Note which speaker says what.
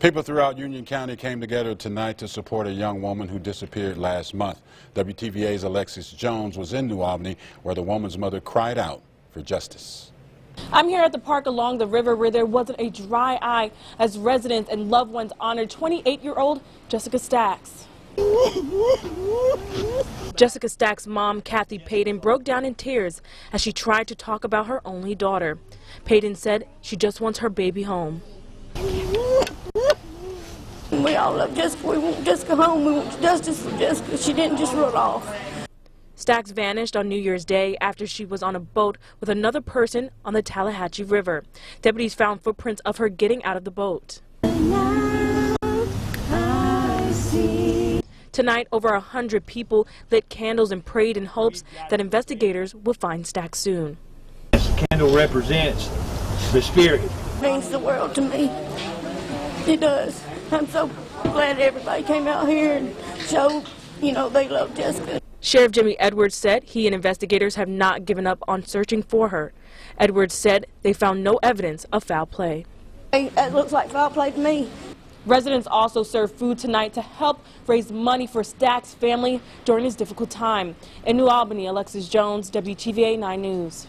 Speaker 1: People throughout Union County came together tonight to support a young woman who disappeared last month. WTVA's Alexis Jones was in New Albany where the woman's mother cried out for justice.
Speaker 2: I'm here at the park along the river where there wasn't a dry eye as residents and loved ones honored 28-year-old Jessica Stacks. Jessica Stack's mom, Kathy Payton, broke down in tears as she tried to talk about her only daughter. Payton said she just wants her baby home.
Speaker 3: We all love Jessica. We want Jessica home. We want justice for Jessica. She didn't just run off.
Speaker 2: Stacks vanished on New Year's Day after she was on a boat with another person on the Tallahatchie River. Deputies found footprints of her getting out of the boat. Tonight, over a hundred people lit candles and prayed in hopes that investigators will find Stacks soon.
Speaker 4: This candle represents the spirit.
Speaker 3: means the world to me. It does. I'm so glad everybody came out here and showed, you know, they love Jessica.
Speaker 2: Sheriff Jimmy Edwards said he and investigators have not given up on searching for her. Edwards said they found no evidence of foul play.
Speaker 3: It looks like foul play to me.
Speaker 2: Residents also served food tonight to help raise money for Stack's family during this difficult time. In New Albany, Alexis Jones, WTVA 9 News.